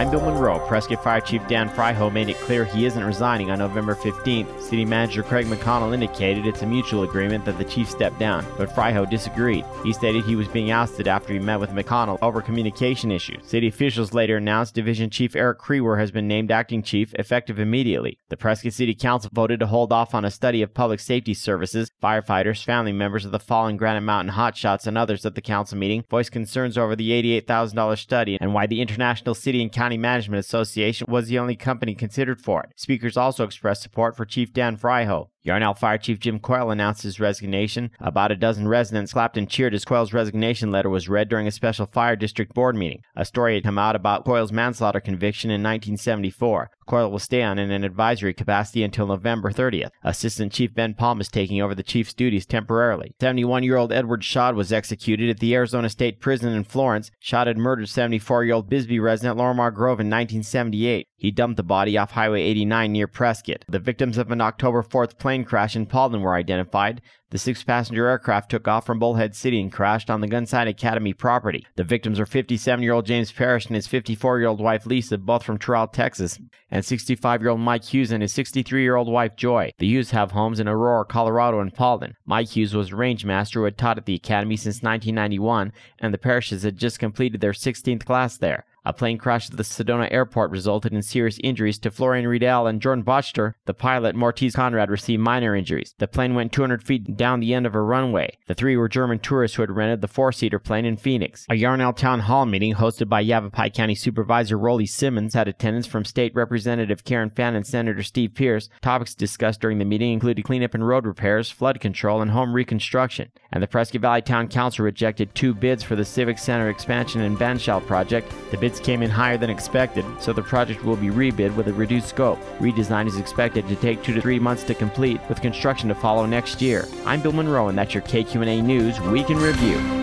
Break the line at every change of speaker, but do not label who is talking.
I'm Bill Monroe. Prescott Fire Chief Dan Fraijo made it clear he isn't resigning on November 15th. City Manager Craig McConnell indicated it's a mutual agreement that the chief step down, but Fraijo disagreed. He stated he was being ousted after he met with McConnell over communication issues. City officials later announced Division Chief Eric Kriwer has been named acting chief effective immediately. The Prescott City Council voted to hold off on a study of public safety services. Firefighters, family members of the fallen Granite Mountain hotshots, and others at the council meeting voiced concerns over the $88,000 study and why the International City and County Management Association was the only company considered for it. Speakers also expressed support for Chief Dan Fraijo. Yarnell Fire Chief Jim Koile announced his resignation. About a dozen residents clapped and cheered as Koile's resignation letter was read during a special fire district board meeting. A story had come out about Koile's manslaughter conviction in 1974. Koile will stay on in an advisory capacity until November 30th. Assistant Chief Ben Palm is taking over the chief's duties temporarily. 71 year old Edward Schad was executed at the Arizona State Prison in Florence. Schad had murdered 74 year old Bisbee resident Lorimer Grove in 1978. He dumped the body off Highway 89 near Prescott. The victims of an October 4th plane crash in Paulden were identified. The six passenger aircraft took off from Bullhead City and crashed on the Gunsite Academy property. The victims were 57 year old James Parrish and his 54 year old wife Lisa, both from Terrell, Texas, and 65 year old Mike Hughes and his 63 year old wife Joy. The Hughes have homes in Aurora, Colorado, and Paulden. Mike Hughes was a range master who had taught at the academy since 1991, and the Parrishes had just completed their 16th class there. A plane crash at the Sedona airport resulted in serious injuries to Florian Riedel and Jordan Bochter. The pilot, Moritz Conrad, received minor injuries. The plane went 200 feet down the end of a runway. The three were German tourists who had rented the four-seater plane in Phoenix. A Yarnell Town Hall meeting hosted by Yavapai County Supervisor Rowle Simmons had attendance from State Representative Karen Fann and Senator Steve Pierce. Topics discussed during the meeting included cleanup and road repairs, flood control, and home reconstruction. And the Prescott Valley Town Council rejected two bids for the Civic Center expansion and bandshell project. The bids came in higher than expected, so the project will be rebid with a reduced scope. Redesign is expected to take two to three months to complete, with construction to follow next year. I'm Bill Monroe, and that's your KQNA News Week in Review.